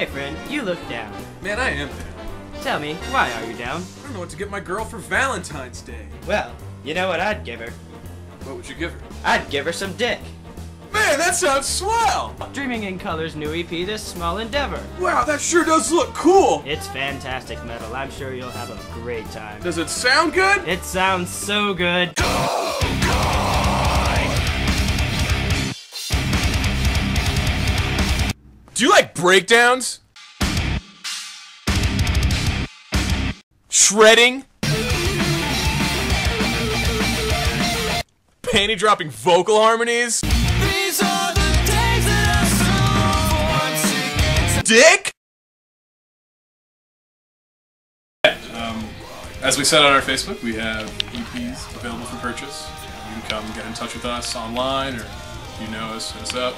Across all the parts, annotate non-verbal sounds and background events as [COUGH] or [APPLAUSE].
Hey friend, you look down. Man, I am down. Tell me, why are you down? I don't know what to get my girl for Valentine's Day. Well, you know what I'd give her? What would you give her? I'd give her some dick. Man, that sounds swell! Dreaming in Color's new EP, This Small Endeavor. Wow, that sure does look cool! It's fantastic metal. I'm sure you'll have a great time. Does it sound good? It sounds so good. [GASPS] Do you like breakdowns? Shredding? Panty dropping vocal harmonies? Dick? Um, as we said on our Facebook, we have EPs available for purchase. You can come get in touch with us online, or you know us, hit us up.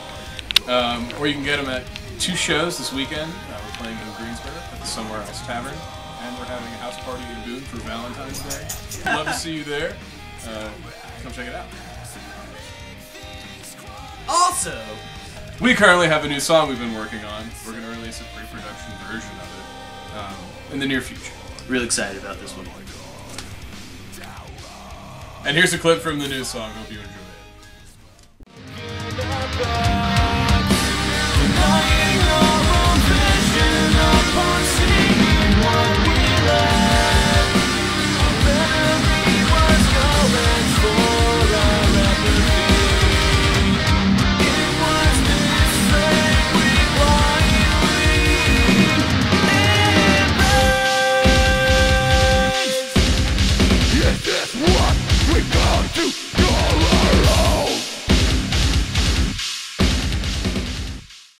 Um, or you can get them at two shows this weekend. Uh, we're playing in Greensboro at the Somewhere Else Tavern, and we're having a house party in Boone for Valentine's Day. Love to see you there. Uh, come check it out. Also, We currently have a new song we've been working on. We're going to release a pre-production version of it um, in the near future. Real excited about this one. And here's a clip from the new song. Hope you enjoy it. Wow